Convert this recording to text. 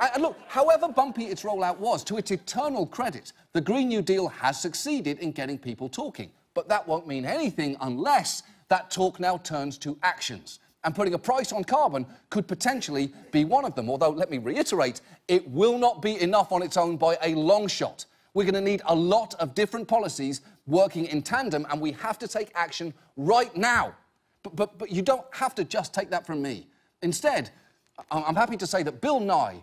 And look, however bumpy its rollout was, to its eternal credit, the Green New Deal has succeeded in getting people talking. But that won't mean anything unless that talk now turns to actions. And putting a price on carbon could potentially be one of them. Although, let me reiterate, it will not be enough on its own by a long shot. We're going to need a lot of different policies working in tandem, and we have to take action right now. But, but, but you don't have to just take that from me. Instead, I'm happy to say that Bill Nye